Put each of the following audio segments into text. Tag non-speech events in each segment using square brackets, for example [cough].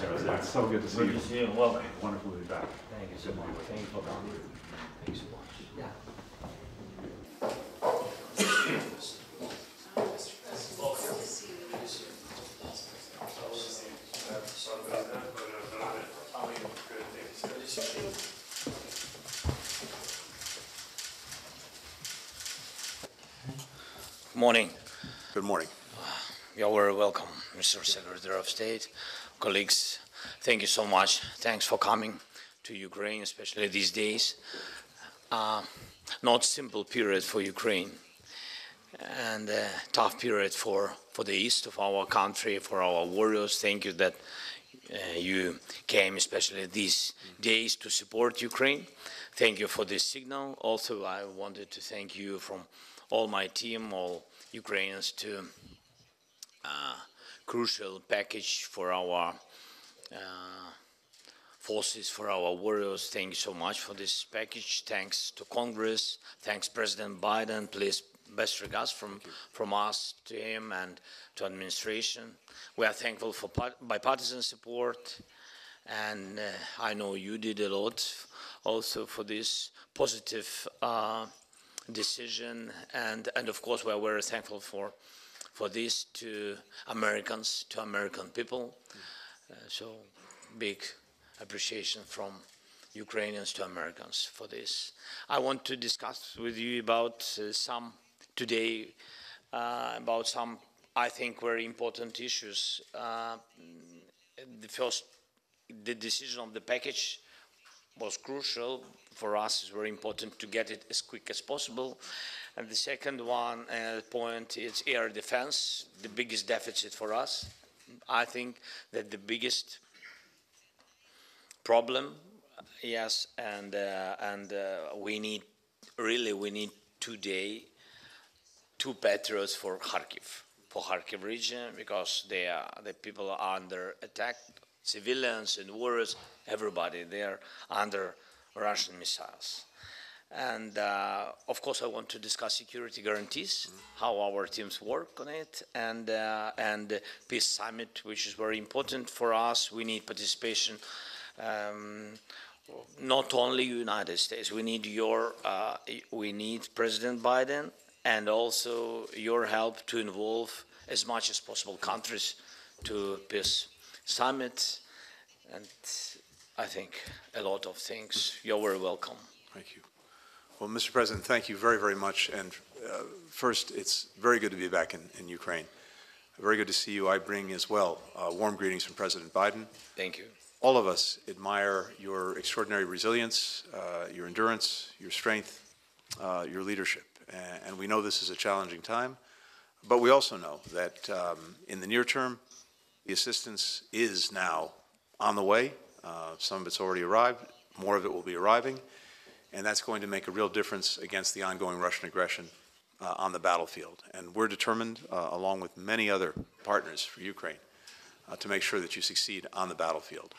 Yes, sir. It's so good to see Good you. to see you. Welcome. Wonderful to be back. Thank you so much. Thank you for coming. Thank you so much. Yeah. Good Morning. Good morning. You're very welcome, Mr. Secretary of State, colleagues. Thank you so much. Thanks for coming to Ukraine, especially these days. Uh, not simple period for Ukraine, and a tough period for, for the east of our country, for our warriors. Thank you that uh, you came, especially these days, to support Ukraine. Thank you for this signal. Also, I wanted to thank you from all my team, all Ukrainians, to uh, crucial package for our uh, forces, for our warriors. Thank you so much for this package. Thanks to Congress. Thanks President Biden. Please, best regards from, from us to him and to administration. We are thankful for bipartisan support. And uh, I know you did a lot also for this positive uh, decision. And, and of course, we are very thankful for for this to Americans, to American people. Uh, so big appreciation from Ukrainians to Americans for this. I want to discuss with you about uh, some today uh, about some I think very important issues. Uh, the first, the decision of the package was crucial for us. It's very important to get it as quick as possible. And the second one uh, point is air defense, the biggest deficit for us. I think that the biggest problem, yes, and uh, and uh, we need really we need today two Patriots for Kharkiv, for Kharkiv region because they are the people are under attack, civilians and warriors, everybody there under Russian missiles. And uh, of course, I want to discuss security guarantees, how our teams work on it, and uh, and peace summit, which is very important for us. We need participation. Um, not only United States, we need your, uh, we need President Biden, and also your help to involve as much as possible countries to peace summit, and I think a lot of things. You're very welcome. Thank you. Well, Mr. President, thank you very, very much. And uh, first, it's very good to be back in, in Ukraine. Very good to see you. I bring as well uh, warm greetings from President Biden. Thank you. All of us admire your extraordinary resilience, uh, your endurance, your strength, uh, your leadership. And we know this is a challenging time, but we also know that um, in the near term, the assistance is now on the way. Uh, some of it's already arrived, more of it will be arriving, and that's going to make a real difference against the ongoing Russian aggression uh, on the battlefield. And we're determined, uh, along with many other partners for Ukraine, uh, to make sure that you succeed on the battlefield.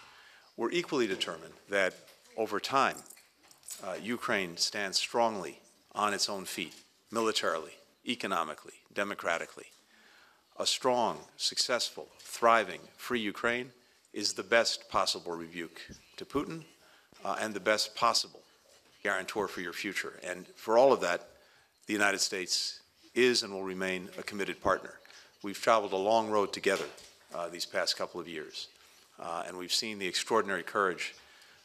We're equally determined that over time, uh, Ukraine stands strongly on its own feet, militarily, economically, democratically. A strong, successful, thriving, free Ukraine is the best possible rebuke to Putin uh, and the best possible guarantor for your future. And for all of that, the United States is and will remain a committed partner. We've traveled a long road together uh, these past couple of years, uh, and we've seen the extraordinary courage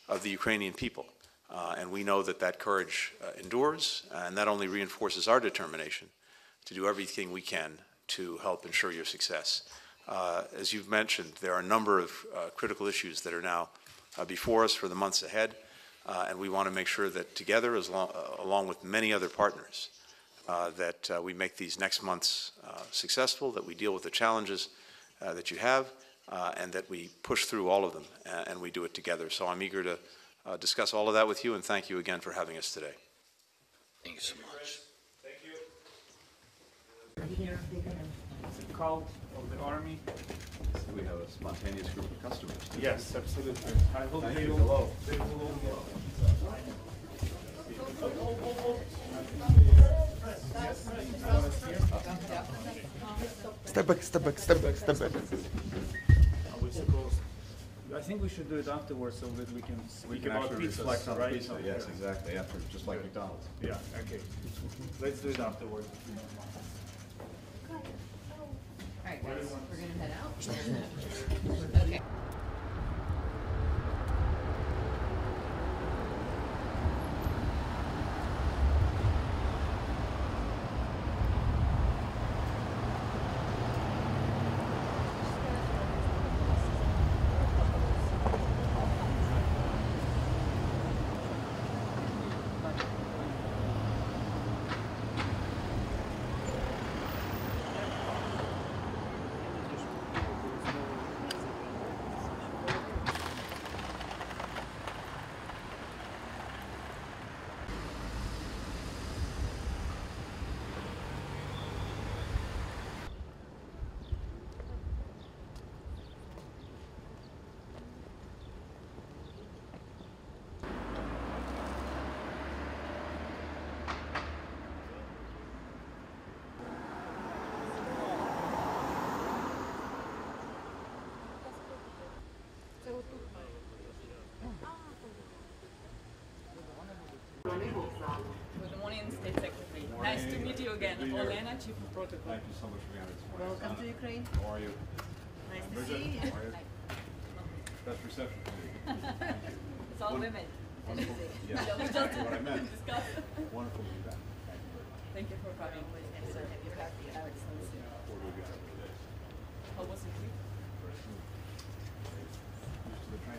of the Ukrainian people. Uh, and we know that that courage uh, endures, and that only reinforces our determination to do everything we can to help ensure your success. Uh, as you've mentioned, there are a number of uh, critical issues that are now uh, before us for the months ahead, uh, and we want to make sure that together, as long, uh, along with many other partners, uh, that we make these next months successful, that we deal with the challenges that you have, and that we push through all of them, and we do it together. So I'm eager to discuss all of that with you, and thank you again for having us today. Thank you so much. Here, it's a cult of the army. We have a spontaneous group of customers. too. Yes, absolutely. I hope Thank they you. will, Hello. they will. Step back, step back, step back, step back. Are we supposed? I think we should do it afterwards so that we can We can about actually pizzas, reflect on the right? pizza, yes, exactly, after, just like McDonald's. Yeah, okay. Let's do it afterwards. All right, guys, we're gonna head out. [laughs] Okay. Good morning, State Secretary. Morning. Nice to meet you again. Olena, Chief of Protocol. Thank you so much for being this morning. Welcome to Ukraine. How are you? Nice to Bridget, see you. How are you? Best reception committee. it's all One, women. Wonderful. yeah, exactly what I meant. Discuss. Wonderful to be back. Thank you for coming. And so happy to have you, Excellency. What do we got? How was it? To the train.